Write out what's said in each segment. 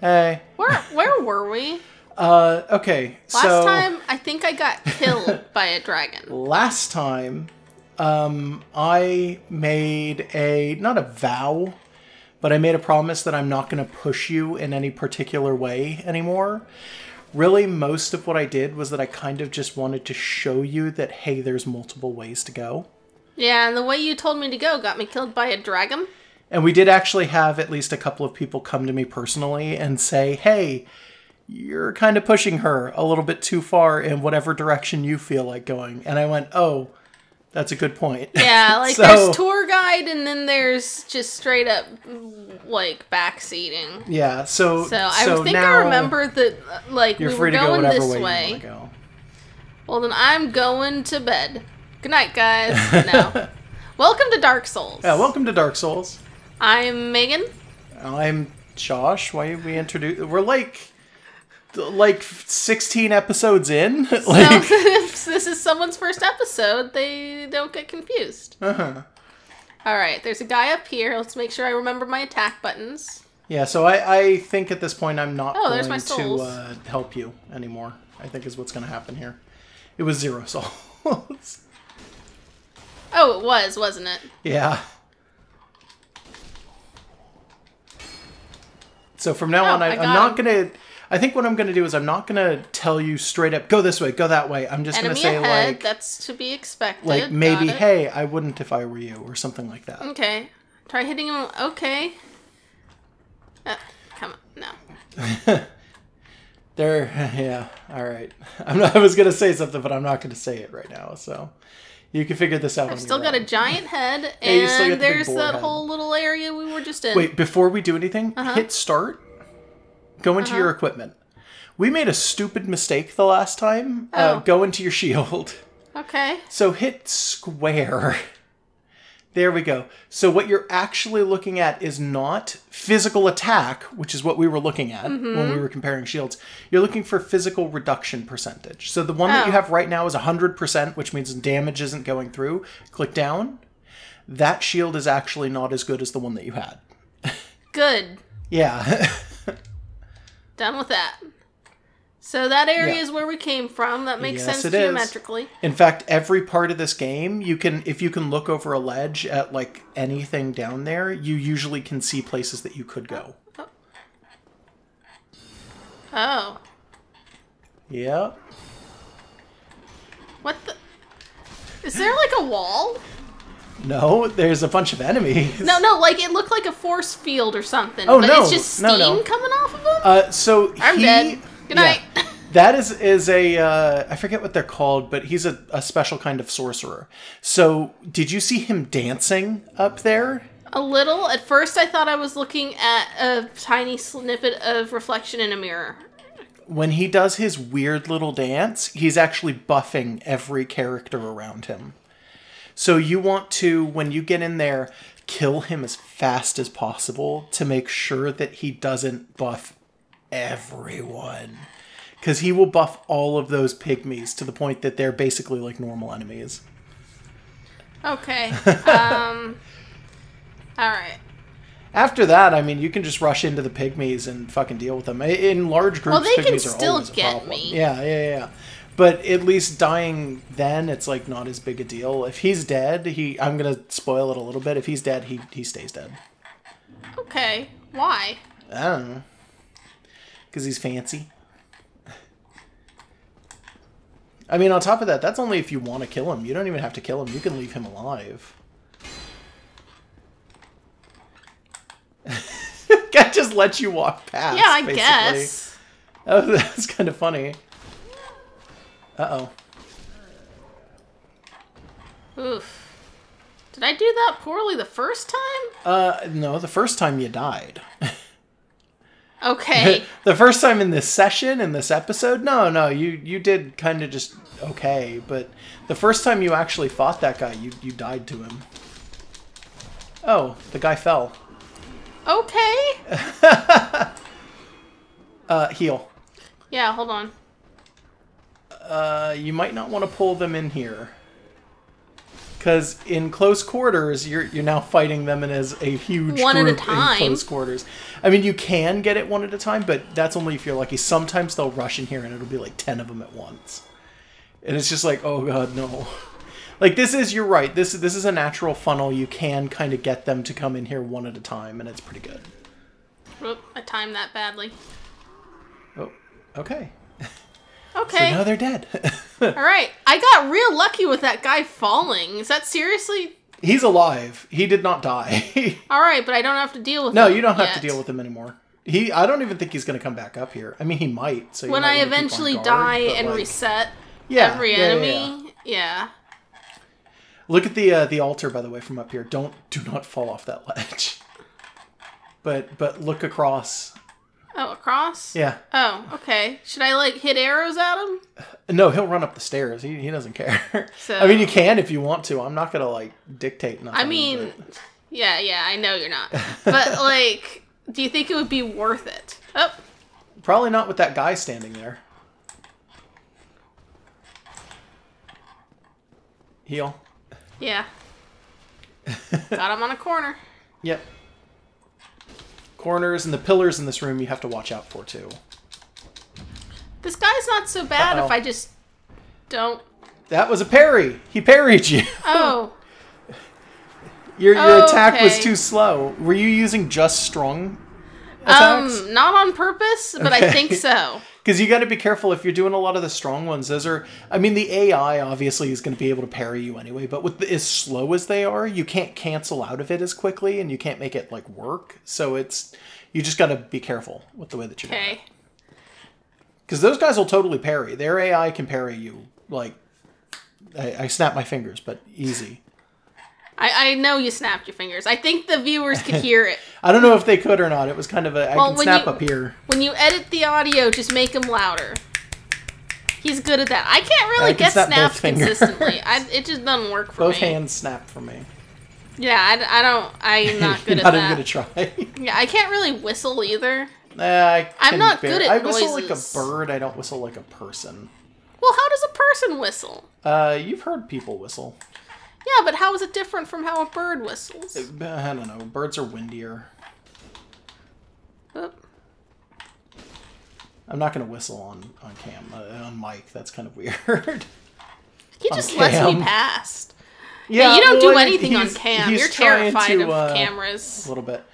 Hey. Where where were we? Uh, okay. Last so time I think I got killed by a dragon. last time, um, I made a not a vow, but I made a promise that I'm not going to push you in any particular way anymore. Really, most of what I did was that I kind of just wanted to show you that hey, there's multiple ways to go. Yeah, and the way you told me to go got me killed by a dragon. And we did actually have at least a couple of people come to me personally and say, hey, you're kind of pushing her a little bit too far in whatever direction you feel like going. And I went, oh, that's a good point. Yeah, like So- there's tour guide and then there's just straight up like backseating. Yeah, so So I so think I remember that like You're we free were to go going whatever this way, way. go. Well then I'm going to bed. Good night, guys. No. Welcome to Dark Souls. Yeah, welcome to Dark Souls. I'm Megan. I'm Josh. Why we introduce? We're like like 16 episodes in. So if this is someone's first episode, they don't get confused. uh-huh. All right, there's a guy up here. Let's make sure I remember my attack buttons. Yeah, so I, I think at this point I'm not Oh, going to uh, help you anymore. I think is what's going to happen here. It was zero souls. Oh, it was, wasn't it? yeah. So from now Oh, on, I, I'm not going to. I think what I'm going to do is I'm not going to tell you straight up, go this way, go that way. I'm just going to say ahead. like, That's to be expected. like maybe, hey, I wouldn't if I were you, or something like that. Okay. Try hitting him. Okay. Uh, come on. No. There, yeah, all right. I'm not, I was gonna say something, but I'm not gonna say it right now. So you can figure this out. I've still got a giant head, Yeah, you still got and the there's that head. whole little area we were just in. Wait, before we do anything, Uh-huh. hit start. Go into your equipment. We made a stupid mistake the last time. Uh, Oh. go into your shield. Okay. So hit square. There we go. So what you're actually looking at is not physical attack, which is what we were looking at Mm-hmm. when we were comparing shields. You're looking for physical reduction percentage. So the one that you Oh. have right now is 100%, which means damage isn't going through. Click down. That shield is actually not as good as the one that you had. Good. Yeah. Done with that. So that area Yeah. is where we came from. That makes Yes, sense it is. geometrically. In fact, every part of this game, you can if you can look over a ledge at like anything down there, you usually can see places that you could go. Oh. oh. Yeah. What the? Is there like a wall? No, there's a bunch of enemies. No, no, like it looked like a force field or something. Oh, but no. it's just steam No, no. coming off of them? Uh, so I'm he, dead. Good yeah. night. that is is a uh, I forget what they're called, but he's a, a special kind of sorcerer. So did you see him dancing up there? A little. At first, I thought I was looking at a tiny snippet of reflection in a mirror. When he does his weird little dance, he's actually buffing every character around him. So you want to, when you get in there, kill him as fast as possible to make sure that he doesn't buff everyone. Because he will buff all of those pygmies to the point that they're basically like normal enemies. Okay. Um. all right. After that, I mean, you can just rush into the pygmies and fucking deal with them. In large groups, Well, they can still get me. Yeah, yeah, yeah. But at least dying then, it's like not as big a deal. If he's dead, he I'm gonna spoil it a little bit. If he's dead, he he stays dead. Okay. Why? I don't know. Because he's fancy. I mean, on top of that, that's only if you want to kill him. You don't even have to kill him. You can leave him alive. Guy just lets you walk past. Yeah, I basically. guess. Oh, that's kind of funny. Uh oh. Oof. Did I do that poorly the first time? Uh, no, the first time you died. Okay. the first time in this session in this episode no no you you did kind of just okay but the first time you actually fought that guy you you died to him oh the guy fell okay. uh heal Yeah, hold on. Uh you might not want to pull them in here Because in close quarters, you're you're now fighting them in as a huge One at a group time. in close quarters. I mean, you can get it one at a time, but that's only if you're lucky. Sometimes they'll rush in here, and it'll be like ten of them at once, and it's just like, oh god, no. Like this is, you're right. This this is a natural funnel. You can kind of get them to come in here one at a time, and it's pretty good. Oop, I timed that badly. Oh, okay. Okay. So now they're dead. All right. I got real lucky with that guy falling. Is that seriously? He's alive. He did not die. All right, but I don't have to deal with him. no, you don't have to deal with him anymore. He, I don't even think he's going to come back up here. I mean, he might. So When I wanna keep on eventually guard, die and like, reset yeah, every yeah, yeah, enemy, yeah. yeah. Look at the uh, the altar, by the way, from up here. Don't do not fall off that ledge. But but look across. Oh, across? Yeah. Oh, okay. Should I like hit arrows at him? No, he'll run up the stairs. He, he doesn't care. So- I mean, you can if you want to. I'm not gonna like dictate nothing. I mean, but- yeah, yeah, I know you're not. But like, do you think it would be worth it? Oh, probably not with that guy standing there. Heal. yeah. Got him on a corner. Yep. Corners and the pillars in this room you have to watch out for too. This guy's not so bad Uh-oh. if I just don't. That was a parry. He parried you. Oh, Your your attack was too slow. Were you using just strong attacks? um, not on purpose, but I think so. Because you got to be careful if you're doing a lot of the strong ones. Those are, I mean, the AI obviously is going to be able to parry you anyway. But with the, as slow as they are, you can't cancel out of it as quickly, and you can't make it like work. So it's you just got to be careful with the way that you. Okay. Because those guys will totally parry. Their AI can parry you like. I, I snap my fingers, but easy. I, I know you snapped your fingers. I think the viewers could hear it. I don't know if they could or not. It was kind of a. I Well, can snap you- up here. When you edit the audio, just make him louder. He's good at that. I can't really I get snap both consistently. I, it just doesn't work for Both me. Both hands snap for me. Yeah, I, I don't. I'm not good You're at not that. even gonna try. Yeah, I can't really whistle either. Nah, I I'm not bear- good at I whistle like a bird. I don't whistle like a person. Well, how does a person whistle? Uh, you've heard people whistle. Yeah, but how is it different from how a bird whistles? I don't know. Birds are windier. Oop. I'm not gonna whistle on on cam uh, on mic. That's kind of weird. He just lets me cam. past. Yeah, you don't well, do anything on cam. You're terrified to, of uh, cameras. A little bit.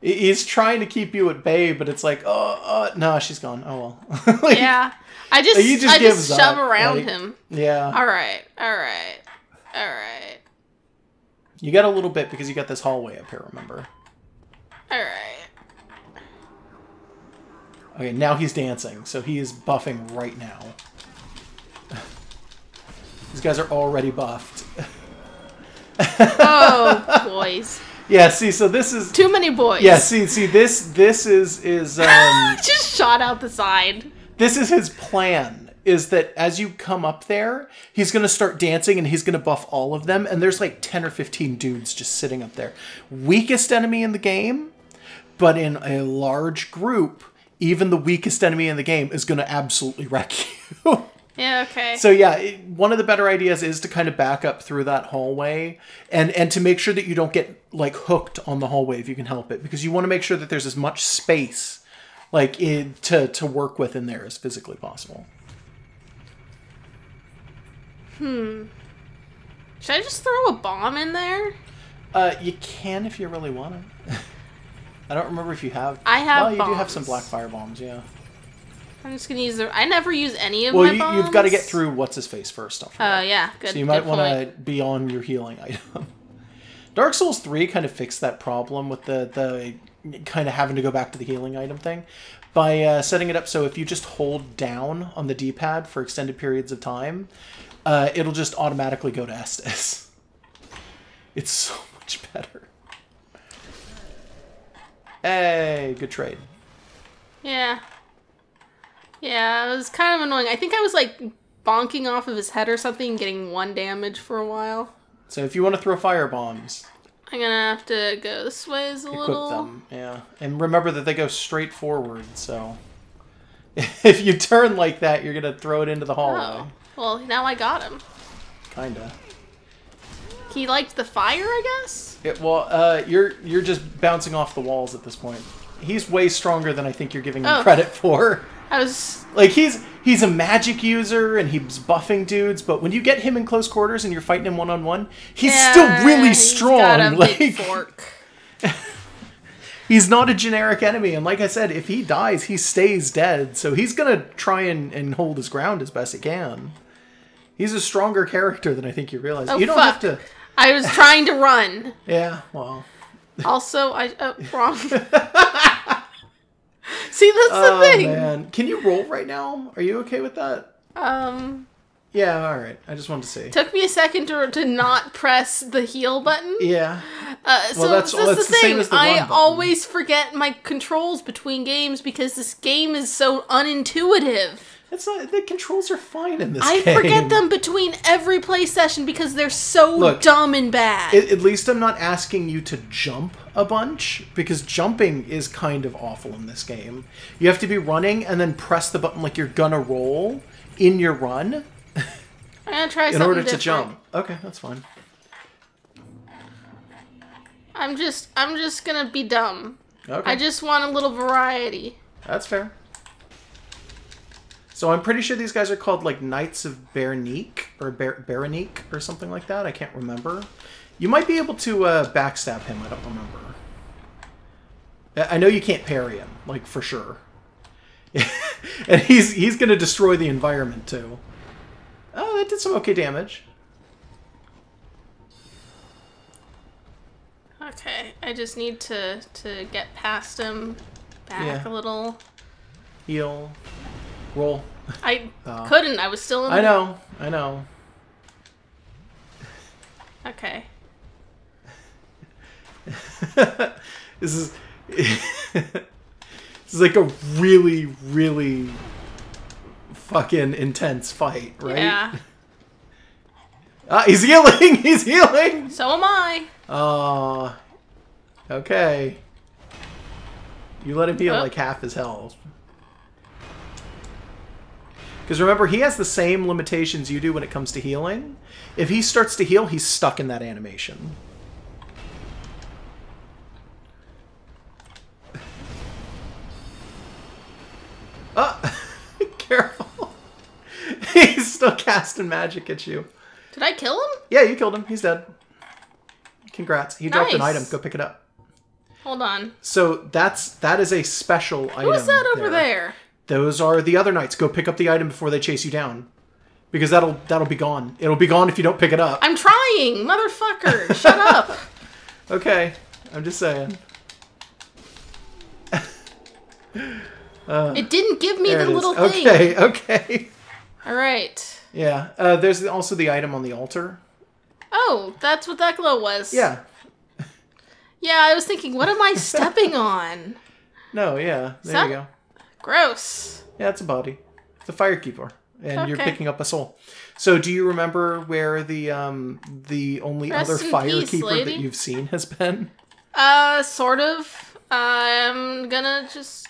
He's trying to keep you at bay, but it's like, oh, uh, no, she's gone. Oh well. Like, Yeah, I just, just I just shove up, around like- him. Yeah. All right, all right, all right, You got a little bit because you got this hallway up here. Remember? all right. Okay, now he's dancing, so he is buffing right now. These guys are already buffed. Oh, boys, Yeah, see, so this is too many boys. yeah, see, see, this this is is um just shot out the side. this is his plan. Is that as you come up there, he's gonna start dancing and he's gonna buff all of them, and there's like ten or fifteen dudes just sitting up there. Weakest enemy in the game, but in a large group, even the weakest enemy in the game is gonna absolutely wreck you. Yeah, okay. So yeah, it, one of the better ideas is to kind of back up through that hallway and and to make sure that you don't get like hooked on the hallway if you can help it because you want to make sure that there's as much space like to to work with in there as physically possible. Should I just throw a bomb in there? Uh, you can if you really want to. I don't remember if you have. I have Well, you do have some black fire bombs, yeah. I'm just gonna use the. I never use any of Well, my you, bombs. you've got to get through what's his face first. Oh yeah, good. So you might want to be on your healing item. Dark Souls 3 kind of fixed that problem with the, the kind of having to go back to the healing item thing by uh, setting it up so if you just hold down on the D-pad for extended periods of time, uh, it'll just automatically go to Estus. It's so much better. Hey, good trade. Yeah. Yeah, it was kind of annoying. I think I was like bonking off of his head or something, getting one damage for a while. So if you want to throw fire bombs, I'm gonna have to go this way a equip little. them. Yeah, and remember that they go straight forward. So if you turn like that, you're gonna throw it into the hallway. Oh, well, now I got him. Kinda. He liked the fire, I guess. It, well, uh, you're you're just bouncing off the walls at this point. He's way stronger than I think you're giving him Oh. credit for. I was. Like he's he's a magic user and he's buffing dudes, but when you get him in close quarters and you're fighting him one on one, he's Yeah, still really he's strong. A like fork. he's not a generic enemy, and like I said, if he dies, he stays dead. So he's gonna try and, and hold his ground as best he can. He's a stronger character than I think you realize. Oh, you don't fuck. have to. I was trying to run. Yeah, well. Also, I oh, wrong. See, that's the Oh thing. man, can you roll right now? Are you okay with that? Um, Yeah, all right. I just wanted to see. took me a second to, to not press the heal button. Yeah. Uh, so that's- that's, well, that's the the same thing. as the I always forget my controls between games because this game is so unintuitive. It's not the controls are fine in this I game. forget them between every play session because they're so Look, dumb and bad. At, at least I'm not asking you to jump a bunch because jumping is kind of awful in this game. You have to be running and then press the button like you're gonna roll in your run I'm gonna try in order to jump. Okay, that's fine. I'm just, I'm just gonna be dumb. Okay, I just want a little variety. that's fair. So I'm pretty sure these guys are called like Knights of Berenike or Ber- Berenike or something like that. I can't remember. You might be able to uh, backstab him. I don't remember. I know you can't parry him, like for sure. and he's he's gonna destroy the environment too. Oh, that did some okay damage. Okay, I just need to to get past him, back Yeah. a little. Heal, roll. I Oh. couldn't. I was still in. I know, I know. Okay. this is this is like a really, really fucking intense fight, right? Yeah. Ah, he's healing. He's healing. So am I. Uh okay. You let him heal Oh. like half his health. Because remember, he has the same limitations you do when it comes to healing. If he starts to heal, he's stuck in that animation. Ah, careful. he's still casting magic at you. Did I kill him? Yeah, you killed him. He's dead. Congrats. He dropped an item. Go pick it up. Hold on. So that's that is a special item. Who's that over there? Those are the other knights. Go pick up the item before they chase you down. Because that'll that'll be gone. It'll be gone if you don't pick it up. I'm trying, motherfucker. Shut up. Okay. I'm just saying. It didn't give me the it is. little thing. Okay, okay. All right. Yeah. Uh, there's also the item on the altar. Oh, that's what that glow was. Yeah. Yeah, I was thinking, what am I stepping on? No, yeah. There that- you go. Gross. Yeah, it's a body. It's a firekeeper, and you're picking up a soul. So, do you remember where the um the only Rest other firekeeper that you've seen has been? Uh, sort of. I'm gonna just.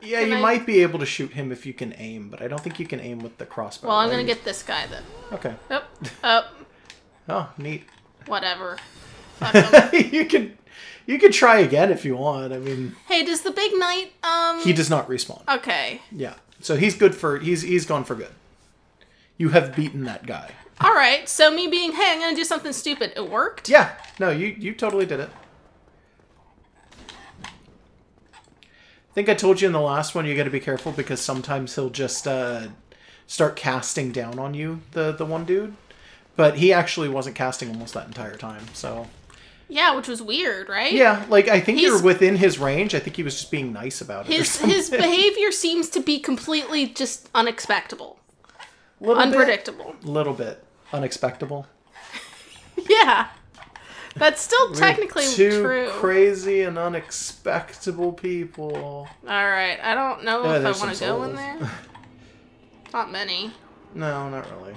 Yeah, Can you I- might be able to shoot him if you can aim, but I don't think you can aim with the crossbow. Well, I'm gonna get this guy then. Okay. Up, up, Oh, neat. whatever. You could you could try again if you want. I mean, hey, does the big knight um? he does not respawn. Okay. Yeah, so he's good for he's he's gone for good. You have beaten that guy. All right. So me being, hey, I'm gonna do something stupid. It worked. Yeah, no, you you totally did it. I think I told you in the last one you got to be careful because sometimes he'll just uh, start casting down on you, the the one dude. But he actually wasn't casting almost that entire time. So Yeah, which was weird, right? yeah, like I think you're within his range. I think he was just being nice about it. His his behavior seems to be completely just unexpectable, little unpredictable. bit, little bit unexpectable. Yeah. That's still technically Two true. crazy and unexpectable people. All right. I don't know Yeah, if I want to go in there. Not many. No, not really.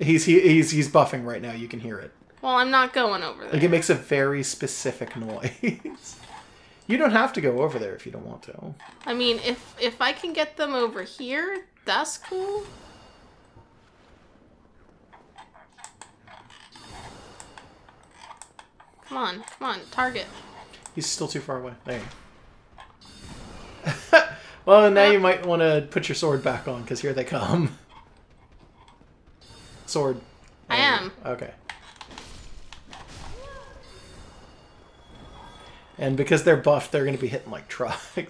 He's he, he's he's buffing right now. You can hear it. Well, I'm not going over there. Like it makes a very specific noise. you don't have to go over there if you don't want to. I mean, if if I can get them over here, that's cool. Come on, come on, target. He's still too far away. There you go. well, now you might want to put your sword back on, because here they come. Sword. I am. Okay. And because they're buffed, they're going to be hitting like trucks.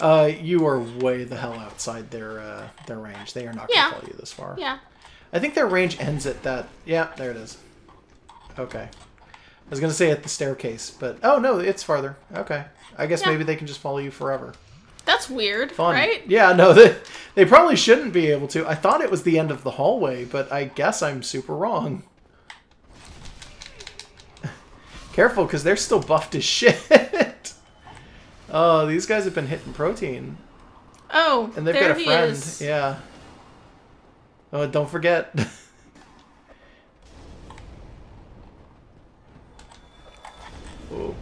Uh, you are way the hell outside their uh, their range. They are not going to Yeah. follow you this far. Yeah. I think their range ends at that. Yeah, there it is. Okay. I was gonna say at the staircase, but oh no, it's farther. Okay. I guess Yeah. maybe they can just follow you forever. That's weird, Fun. right? Yeah, no, they, they probably shouldn't be able to. I thought it was the end of the hallway, but I guess I'm super wrong. Careful, because they're still buffed as shit. oh, these guys have been hitting protein. Oh, And they've got a friend. is. Yeah. Oh, don't forget. oh.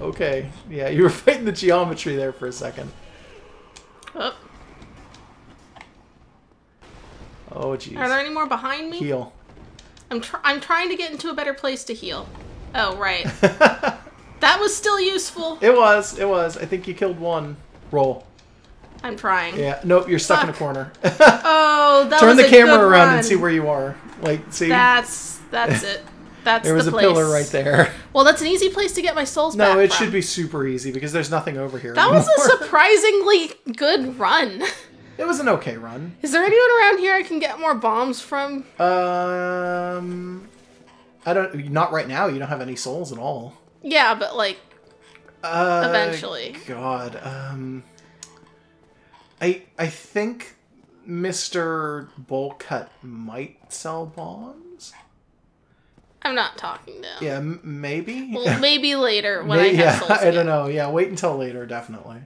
Okay. Yeah, you were fighting the geometry there for a second. Oh, Oh, jeez. are there any more behind me? Heal. I'm tr- I'm trying to get into a better place to heal. Oh, right. that was still useful. It was. It was. I think you killed one. Roll. I'm trying. Yeah. Nope. You're stuck in a corner. Oh, that Turn the camera around run. and see where you are. Like, see. That's that's it. That's there was the a place. pillar right there. Well, that's an easy place to get my souls back. No, it from. should be super easy because there's nothing over here. That was a surprisingly good run. It was an okay run. Is there anyone around here I can get more bombs from? Um, I don't. Not right now. You don't have any souls at all. Yeah, but like Uh, Eventually. God. Um. I I think Mr. Bullcut might sell bombs. I'm not talking to him. Yeah, m- maybe. Well, maybe later when May- I have yeah, souls I don't know. Yeah, wait until later, definitely.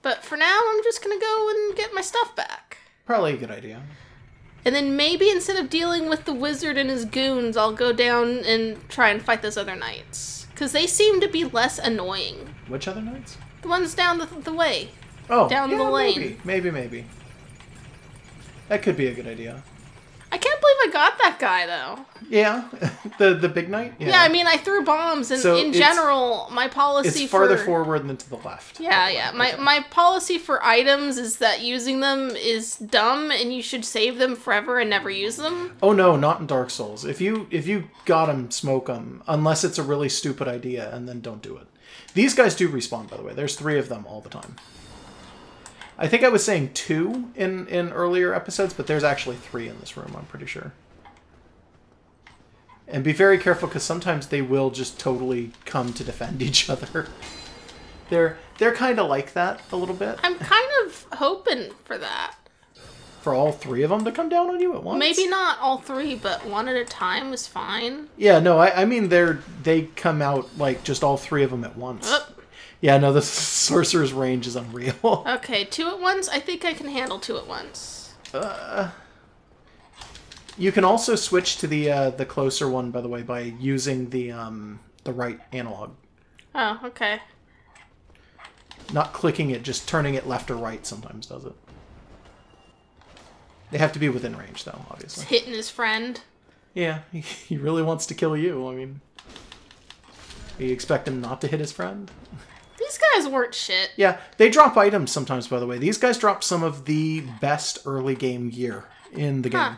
But for now, I'm just gonna go and get my stuff back. Probably a good idea. And then maybe instead of dealing with the wizard and his goons, I'll go down and try and fight those other knights. Because they seem to be less annoying. Which other knights? The ones down the, the way. Oh, Down yeah, the lane. Maybe, maybe, maybe. That could be a good idea. I got that guy, though. Yeah, the the big knight. Yeah, yeah I mean, I threw bombs, and So in general, my policy it's farther for... forward than to the left. Yeah, yeah. My my policy for items is that using them is dumb, and you should save them forever and never use them. Oh no, not in Dark Souls. If you if you got them, smoke them. Unless it's a really stupid idea, and then don't do it. These guys do respawn, by the way. There's three of them all the time. I think I was saying two in in earlier episodes, but there's actually three in this room. I'm pretty sure. And be very careful because sometimes they will just totally come to defend each other. They're they're kind of like that a little bit. I'm kind of hoping for that. For all three of them to come down on you at once. Maybe not all three, but one at a time is fine. Yeah, no, I, I mean they're they come out like just all three of them at once. Oh, Yeah, no, the sorcerer's range is unreal. okay, two at once. I think I can handle two at once. Uh, You can also switch to the uh, the closer one, by the way, by using the um, the right analog, Oh, okay. not clicking it, just turning it left or right. Sometimes does it. They have to be within range, though, obviously. Hitting his friend. Yeah, he, he really wants to kill you. I mean, you expect him not to hit his friend? These guys weren't shit. Yeah, they drop items sometimes, by the way. These guys drop some of the best early game gear in the game. Huh.